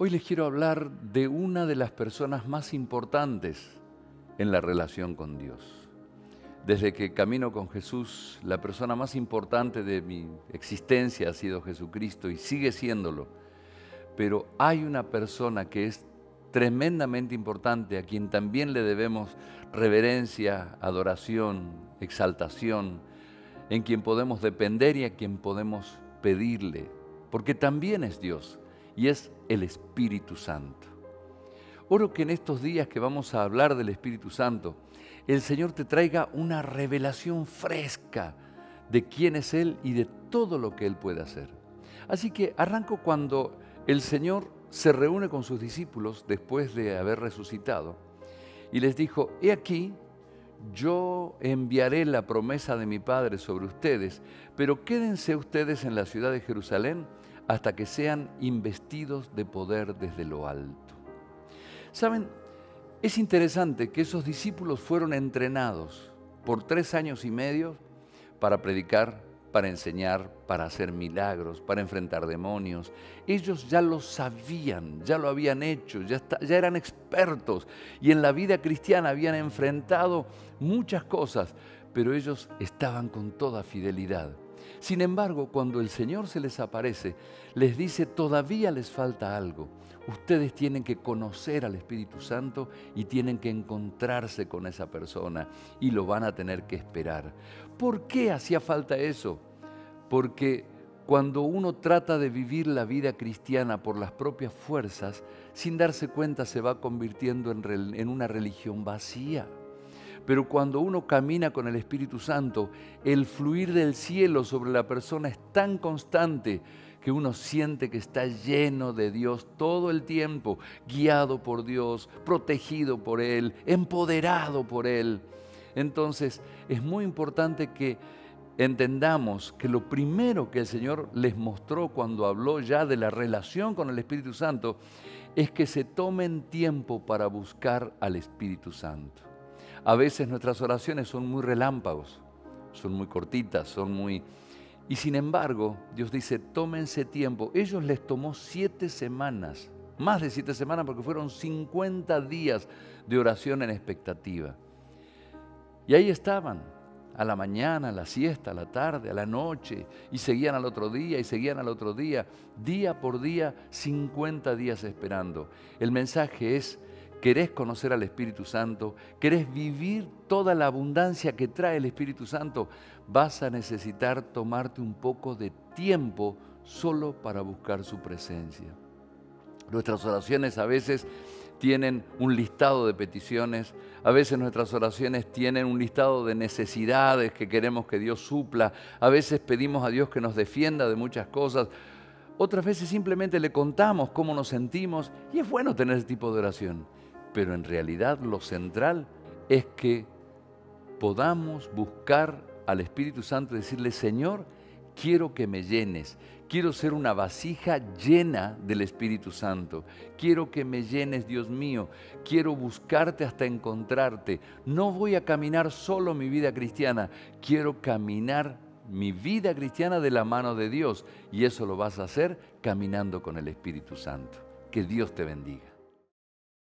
Hoy les quiero hablar de una de las personas más importantes en la relación con Dios. Desde que camino con Jesús, la persona más importante de mi existencia ha sido Jesucristo y sigue siéndolo. Pero hay una persona que es tremendamente importante, a quien también le debemos reverencia, adoración, exaltación, en quien podemos depender y a quien podemos pedirle, porque también es Dios y es el Espíritu Santo. Oro que en estos días que vamos a hablar del Espíritu Santo, el Señor te traiga una revelación fresca de quién es Él y de todo lo que Él puede hacer. Así que arranco cuando el Señor se reúne con sus discípulos después de haber resucitado y les dijo, he aquí, yo enviaré la promesa de mi Padre sobre ustedes, pero quédense ustedes en la ciudad de Jerusalén hasta que sean investidos de poder desde lo alto. Saben, es interesante que esos discípulos fueron entrenados por tres años y medio para predicar, para enseñar, para hacer milagros, para enfrentar demonios. Ellos ya lo sabían, ya lo habían hecho, ya, eran expertos y en la vida cristiana habían enfrentado muchas cosas, pero ellos estaban con toda fidelidad sin embargo, cuando el Señor se les aparece, les dice, todavía les falta algo. Ustedes tienen que conocer al Espíritu Santo y tienen que encontrarse con esa persona y lo van a tener que esperar. ¿Por qué hacía falta eso? Porque cuando uno trata de vivir la vida cristiana por las propias fuerzas, sin darse cuenta se va convirtiendo en, una religión vacía. Pero cuando uno camina con el Espíritu Santo, el fluir del cielo sobre la persona es tan constante que uno siente que está lleno de Dios todo el tiempo, guiado por Dios, protegido por Él, empoderado por Él. Entonces es muy importante que entendamos que lo primero que el Señor les mostró cuando habló ya de la relación con el Espíritu Santo es que se tomen tiempo para buscar al Espíritu Santo. A veces nuestras oraciones son muy relámpagos, son muy cortitas, son muy... Y sin embargo, Dios dice, tómense tiempo. Ellos les tomó siete semanas, más de siete semanas, porque fueron 50 días de oración en expectativa. Y ahí estaban, a la mañana, a la siesta, a la tarde, a la noche, y seguían al otro día, y seguían al otro día, día por día, 50 días esperando. El mensaje es, querés conocer al Espíritu Santo, querés vivir toda la abundancia que trae el Espíritu Santo, vas a necesitar tomarte un poco de tiempo solo para buscar su presencia. Nuestras oraciones a veces tienen un listado de peticiones, a veces nuestras oraciones tienen un listado de necesidades que queremos que Dios supla, a veces pedimos a Dios que nos defienda de muchas cosas, otras veces simplemente le contamos cómo nos sentimos y es bueno tener ese tipo de oración pero en realidad lo central es que podamos buscar al Espíritu Santo y decirle, Señor, quiero que me llenes, quiero ser una vasija llena del Espíritu Santo, quiero que me llenes, Dios mío, quiero buscarte hasta encontrarte, no voy a caminar solo mi vida cristiana, quiero caminar mi vida cristiana de la mano de Dios. Y eso lo vas a hacer caminando con el Espíritu Santo. Que Dios te bendiga.